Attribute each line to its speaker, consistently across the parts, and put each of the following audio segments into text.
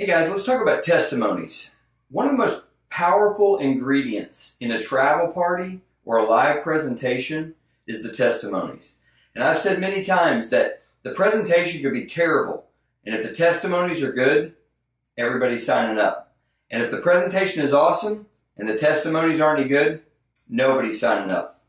Speaker 1: Hey guys, let's talk about testimonies. One of the most powerful ingredients in a travel party or a live presentation is the testimonies. And I've said many times that the presentation could be terrible, and if the testimonies are good, everybody's signing up. And if the presentation is awesome and the testimonies aren't any good, nobody's signing up.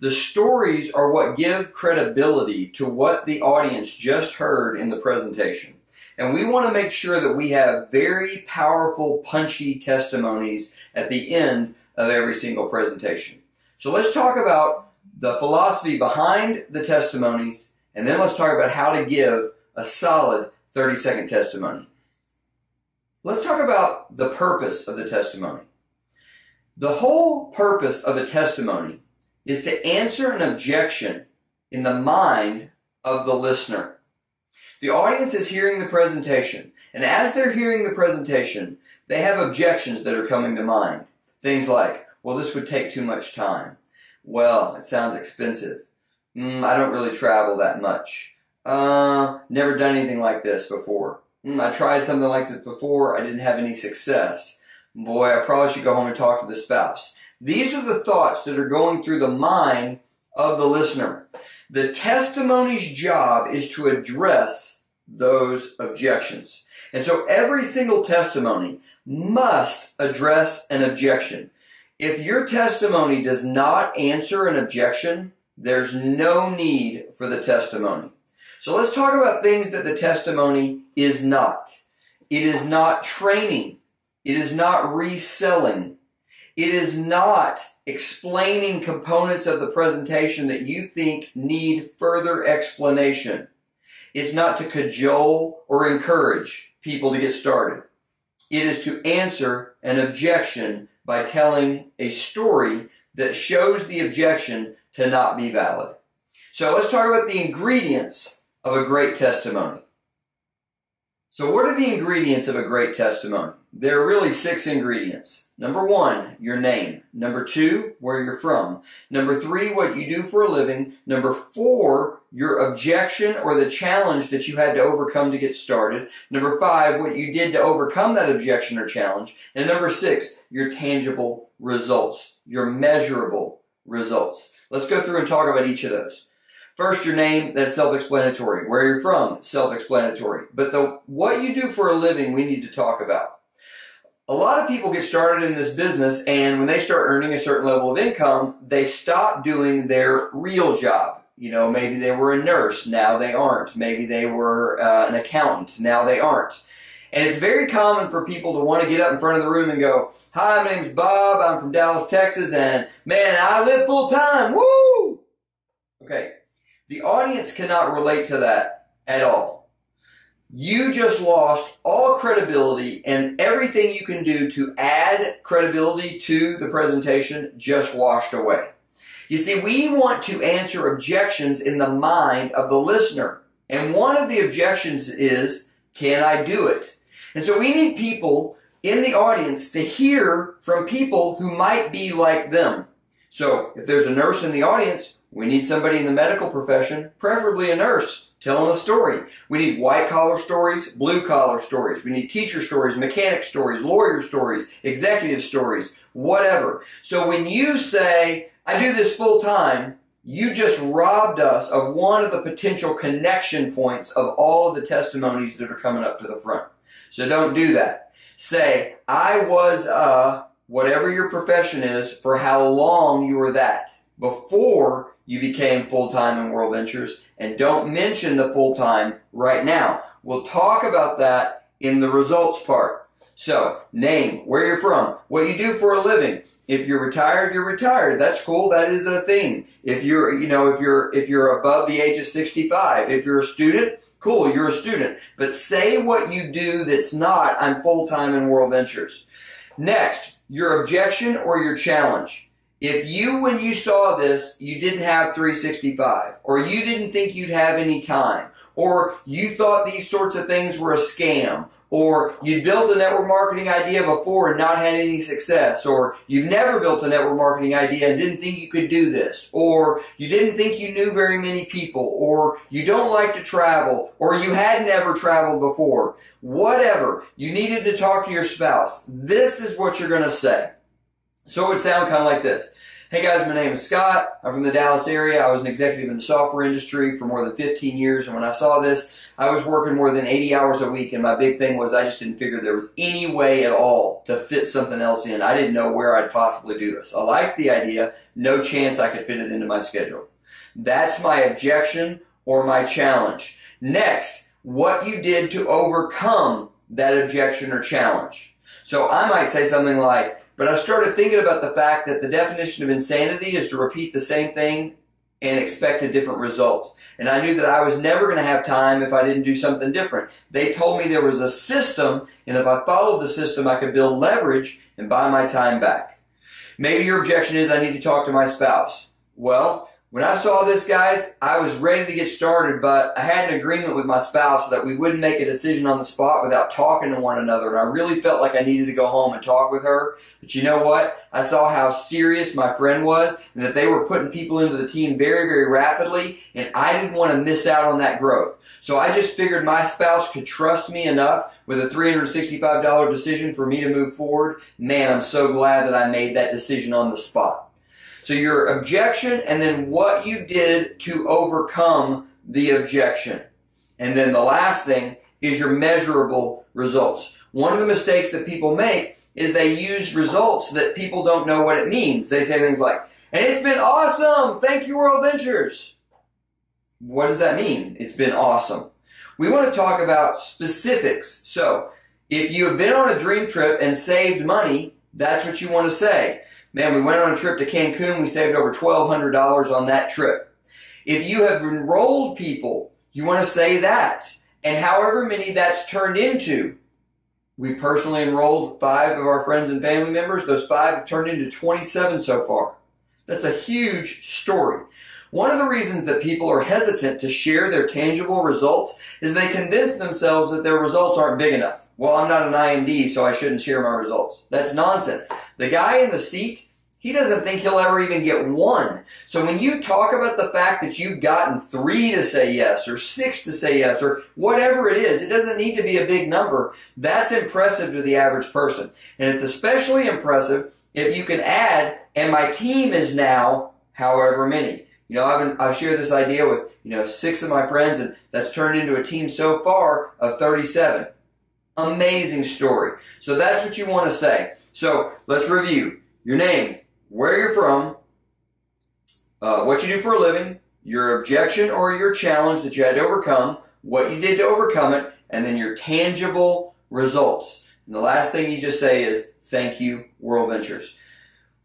Speaker 1: The stories are what give credibility to what the audience just heard in the presentation. And we want to make sure that we have very powerful, punchy testimonies at the end of every single presentation. So let's talk about the philosophy behind the testimonies, and then let's talk about how to give a solid 30 second testimony. Let's talk about the purpose of the testimony. The whole purpose of a testimony is to answer an objection in the mind of the listener. The audience is hearing the presentation, and as they're hearing the presentation, they have objections that are coming to mind. Things like, well, this would take too much time. Well, it sounds expensive. Mm, I don't really travel that much. Uh, never done anything like this before. Mm, I tried something like this before. I didn't have any success. Boy, I probably should go home and talk to the spouse. These are the thoughts that are going through the mind of the listener. The testimony's job is to address those objections. And so every single testimony must address an objection. If your testimony does not answer an objection, there's no need for the testimony. So let's talk about things that the testimony is not. It is not training. It is not reselling. It is not explaining components of the presentation that you think need further explanation. It's not to cajole or encourage people to get started. It is to answer an objection by telling a story that shows the objection to not be valid. So let's talk about the ingredients of a great testimony. So what are the ingredients of a great testimony? There are really six ingredients. Number one, your name. Number two, where you're from. Number three, what you do for a living. Number four, your objection or the challenge that you had to overcome to get started. Number five, what you did to overcome that objection or challenge. And number six, your tangible results, your measurable results. Let's go through and talk about each of those. First, your name, that's self-explanatory. Where you're from, self-explanatory. But the what you do for a living, we need to talk about. A lot of people get started in this business and when they start earning a certain level of income, they stop doing their real job. You know, maybe they were a nurse, now they aren't. Maybe they were uh, an accountant, now they aren't. And it's very common for people to want to get up in front of the room and go, Hi, my name's Bob, I'm from Dallas, Texas, and man, I live full time, woo! Okay, the audience cannot relate to that at all. You just lost all credibility and everything you can do to add credibility to the presentation just washed away. You see, we want to answer objections in the mind of the listener. And one of the objections is, can I do it? And so we need people in the audience to hear from people who might be like them. So if there's a nurse in the audience, we need somebody in the medical profession, preferably a nurse, telling a story. We need white collar stories, blue collar stories. We need teacher stories, mechanic stories, lawyer stories, executive stories, whatever. So when you say, I do this full time, you just robbed us of one of the potential connection points of all of the testimonies that are coming up to the front. So don't do that. Say, I was a whatever your profession is, for how long you were that before you became full-time in World Ventures and don't mention the full-time right now. We'll talk about that in the results part. So, name, where you're from, what you do for a living. If you're retired, you're retired. That's cool. That is a thing. If you're, you know, if you're, if you're above the age of 65, if you're a student, cool, you're a student. But say what you do that's not, I'm full-time in World Ventures. Next, your objection or your challenge. If you, when you saw this, you didn't have 365, or you didn't think you'd have any time, or you thought these sorts of things were a scam, or you built a network marketing idea before and not had any success, or you've never built a network marketing idea and didn't think you could do this, or you didn't think you knew very many people, or you don't like to travel, or you had never traveled before, whatever, you needed to talk to your spouse. This is what you're going to say. So it would sound kind of like this. Hey guys, my name is Scott. I'm from the Dallas area. I was an executive in the software industry for more than 15 years, and when I saw this, I was working more than 80 hours a week, and my big thing was I just didn't figure there was any way at all to fit something else in. I didn't know where I'd possibly do this. I liked the idea, no chance I could fit it into my schedule. That's my objection or my challenge. Next, what you did to overcome that objection or challenge. So I might say something like, but I started thinking about the fact that the definition of insanity is to repeat the same thing and expect a different result. And I knew that I was never going to have time if I didn't do something different. They told me there was a system, and if I followed the system, I could build leverage and buy my time back. Maybe your objection is I need to talk to my spouse. Well, when I saw this, guys, I was ready to get started, but I had an agreement with my spouse that we wouldn't make a decision on the spot without talking to one another. And I really felt like I needed to go home and talk with her. But you know what? I saw how serious my friend was and that they were putting people into the team very, very rapidly. And I didn't want to miss out on that growth. So I just figured my spouse could trust me enough with a $365 decision for me to move forward. Man, I'm so glad that I made that decision on the spot. So your objection and then what you did to overcome the objection. And then the last thing is your measurable results. One of the mistakes that people make is they use results that people don't know what it means. They say things like, and it's been awesome. Thank you, World Ventures. What does that mean? It's been awesome. We want to talk about specifics. So if you have been on a dream trip and saved money, that's what you want to say. Man, we went on a trip to Cancun. We saved over $1,200 on that trip. If you have enrolled people, you want to say that. And however many that's turned into. We personally enrolled five of our friends and family members. Those five have turned into 27 so far. That's a huge story. One of the reasons that people are hesitant to share their tangible results is they convince themselves that their results aren't big enough well, I'm not an IMD, so I shouldn't share my results. That's nonsense. The guy in the seat, he doesn't think he'll ever even get one. So when you talk about the fact that you've gotten three to say yes, or six to say yes, or whatever it is, it doesn't need to be a big number. That's impressive to the average person. And it's especially impressive if you can add, and my team is now however many. You know, I've, I've shared this idea with, you know, six of my friends, and that's turned into a team so far of 37. Amazing story. So that's what you want to say. So let's review your name, where you're from, uh, what you do for a living, your objection or your challenge that you had to overcome, what you did to overcome it, and then your tangible results. And the last thing you just say is, thank you, World Ventures.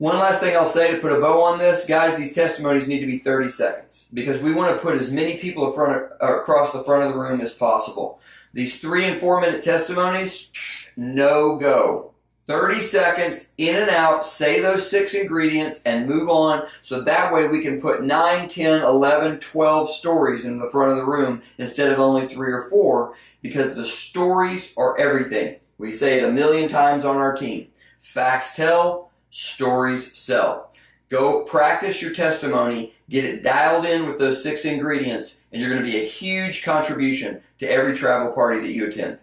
Speaker 1: One last thing I'll say to put a bow on this, guys, these testimonies need to be 30 seconds because we want to put as many people in front of, across the front of the room as possible. These three and four minute testimonies, no go. 30 seconds in and out, say those six ingredients and move on so that way we can put 9, 10, 11, 12 stories in the front of the room instead of only three or four because the stories are everything. We say it a million times on our team. Facts tell, stories sell. Go practice your testimony, get it dialed in with those six ingredients, and you're going to be a huge contribution to every travel party that you attend.